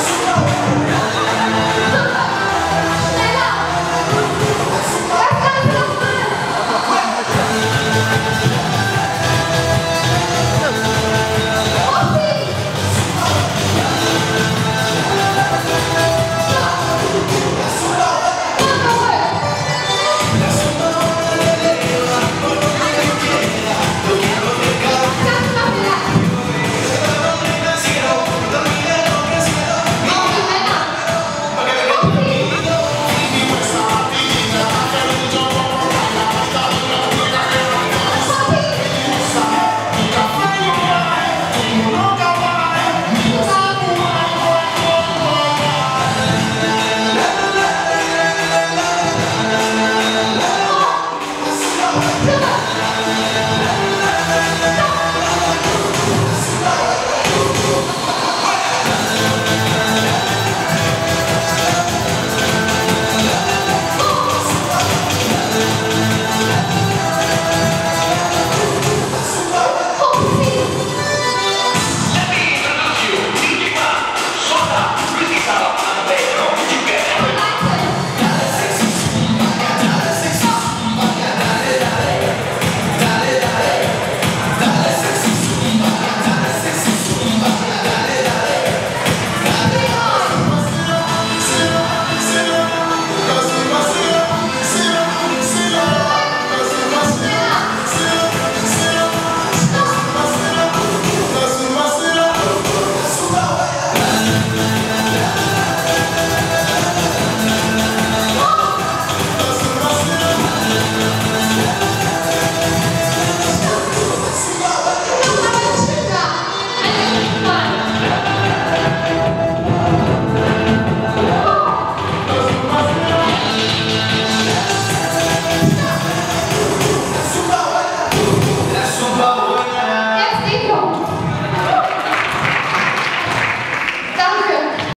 Yes.